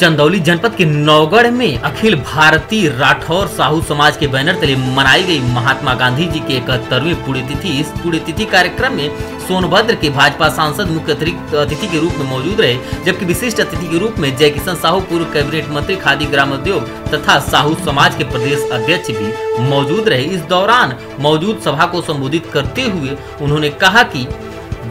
चंदौली जनपद के नौगढ़ में अखिल भारतीय राठौर साहू समाज के बैनर तले मनाई गई महात्मा गांधी जी के इकहत्तरवीं पुण्यतिथि। इस पुण्यतिथि कार्यक्रम में सोनभद्र के भाजपा सांसद मुख्य अतिरिक्त अतिथि के रूप में मौजूद रहे, जबकि विशिष्ट अतिथि के रूप में जय किशन साहू, पूर्व कैबिनेट मंत्री, खादी ग्राम उद्योग तथा साहू समाज के प्रदेश अध्यक्ष भी मौजूद रहे। इस दौरान मौजूद सभा को संबोधित करते हुए उन्होंने कहा कि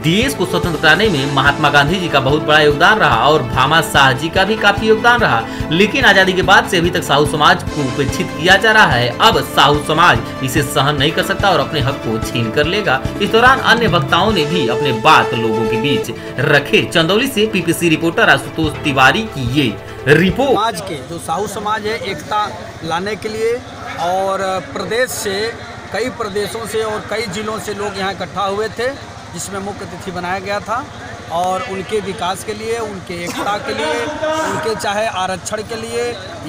देश को स्वतंत्र कराने में महात्मा गांधी जी का बहुत बड़ा योगदान रहा और भामा शाह जी का भी काफ़ी योगदान रहा। लेकिन आज़ादी के बाद से अभी तक साहू समाज को उपेक्षित किया जा रहा है। अब साहू समाज इसे सहन नहीं कर सकता और अपने हक को छीन कर लेगा। इस दौरान अन्य वक्ताओं ने भी अपने बात लोगों के बीच रखे। चंदौली से पीपीसी रिपोर्टर आशुतोष तिवारी की ये रिपोर्ट। आज के जो साहू समाज है, एकता लाने के लिए और प्रदेश से, कई प्रदेशों से और कई जिलों से लोग यहाँ इकट्ठा हुए थे। जिसमें मुख्य अतिथि बनाया गया था और उनके विकास के लिए, उनके एकता के लिए, उनके चाहे आरक्षण के लिए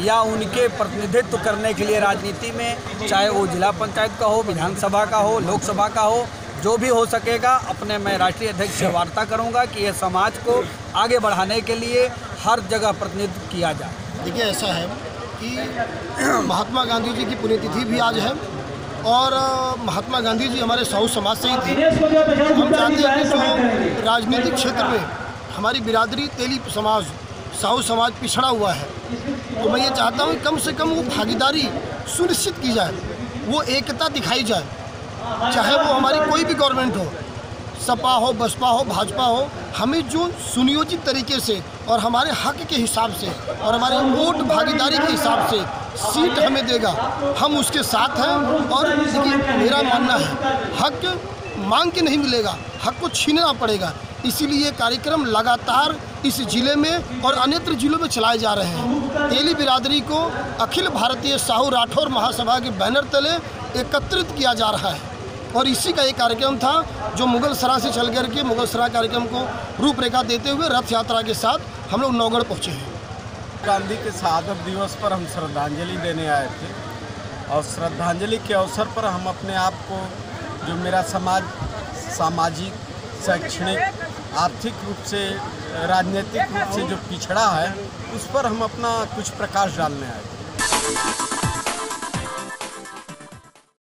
या उनके प्रतिनिधित्व करने के लिए राजनीति में, चाहे वो जिला पंचायत का हो, विधानसभा का हो, लोकसभा का हो, जो भी हो सकेगा, अपने मैं राष्ट्रीय अध्यक्ष से वार्ता करूँगा कि यह समाज को आगे बढ़ाने के लिए हर जगह प्रतिनिधित्व किया जाए। देखिए, ऐसा है कि महात्मा गांधी जी की पुण्यतिथि भी आज है। और महात्मा गांधी जी हमारे साहू समाज से ही थे। हम चाहते हैं कि जो राजनीतिक क्षेत्र में हमारी बिरादरी तेली समाज साहू समाज पिछड़ा हुआ है। तो मैं ये चाहता हूँ कम से कम वो भागीदारी सुनिश्चित की जाए वो एकता दिखाई जाए चाहे वो हमारी कोई भी गवर्नमेंट हो। सपा हो, बसपा हो, भाजपा हो, हमें जो सुनियोजित तरीके से और हमारे हक के हिसाब से और हमारे वोट भागीदारी के हिसाब से सीट हमें देगा, हम उसके साथ हैं और मेरा मानना है, हक मांग के नहीं मिलेगा, हक को छीनना पड़ेगा, इसीलिए कार्यक्रम लगातार इस ज़िले में और अन्यत्र जिलों में चलाए जा रहे हैं। तेली बिरादरी को अखिल भारतीय साहू राठौर महासभा के बैनर तले एकत्रित किया जा रहा है। और इसी का एक कार्यक्रम था, जो मुगल सरा से चल करके मुगल सरा कार्यक्रम को रूपरेखा देते हुए रथ यात्रा के साथ हम लोग नौगढ़ पहुँचे हैं। गांधी के शहादत दिवस पर हम श्रद्धांजलि देने आए थे और श्रद्धांजलि के अवसर पर हम अपने आप को, जो मेरा समाज, सामाजिक, शैक्षणिक, आर्थिक रूप से, राजनीतिक रूप से जो पिछड़ा है, उस पर हम अपना कुछ प्रकाश डालने आए थे।